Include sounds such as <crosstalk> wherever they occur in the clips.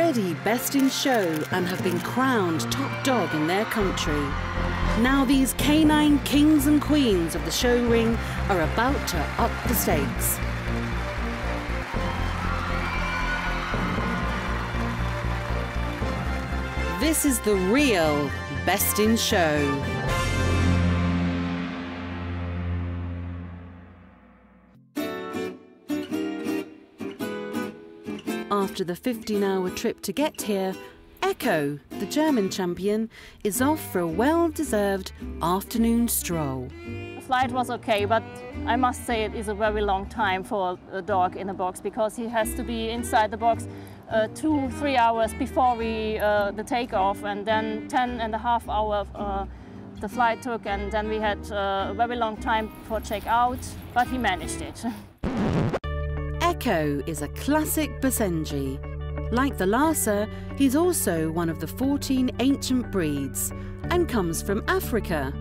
already best in show and have been crowned top dog in their country. Now these canine kings and queens of the show ring are about to up the stakes. This is the real best in show. After the 15 hour trip to get here, Echo, the German champion, is off for a well deserved afternoon stroll. The flight was okay, but I must say it is a very long time for a dog in a box because he has to be inside the box uh, two, three hours before we, uh, the takeoff and then 10 and a half hour uh, the flight took and then we had uh, a very long time for check out, but he managed it. <laughs> Echo is a classic Basenji. Like the Lhasa, he's also one of the 14 ancient breeds and comes from Africa.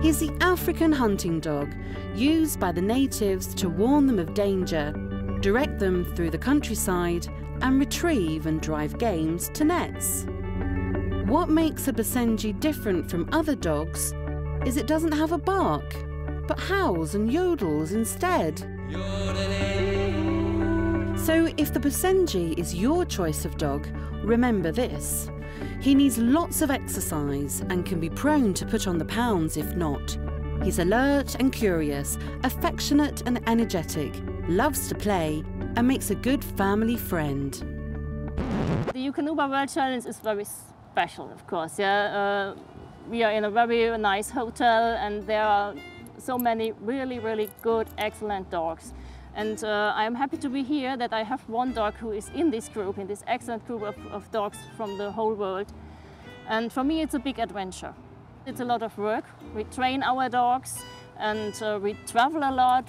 He's the African hunting dog, used by the natives to warn them of danger, direct them through the countryside, and retrieve and drive games to nets. What makes a Basenji different from other dogs is it doesn't have a bark, but howls and yodels instead. So if the Basenji is your choice of dog, remember this. He needs lots of exercise and can be prone to put on the pounds if not. He's alert and curious, affectionate and energetic, loves to play, and makes a good family friend. The Eukanuba World Challenge is very special, of course. Yeah, uh, we are in a very nice hotel, and there are so many really, really good, excellent dogs. And uh, I'm happy to be here that I have one dog who is in this group, in this excellent group of, of dogs from the whole world. And for me, it's a big adventure. It's a lot of work. We train our dogs and uh, we travel a lot.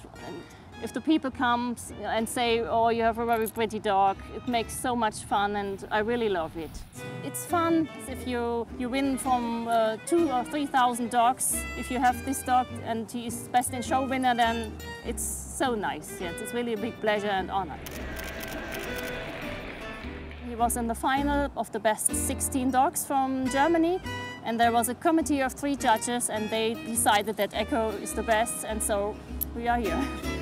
If the people come and say, oh, you have a very pretty dog, it makes so much fun and I really love it. It's fun if you, you win from uh, two or 3,000 dogs. If you have this dog and he is best in show winner, then it's so nice. Yes, it's really a big pleasure and honor. He was in the final of the best 16 dogs from Germany and there was a committee of three judges and they decided that Echo is the best and so we are here. <laughs>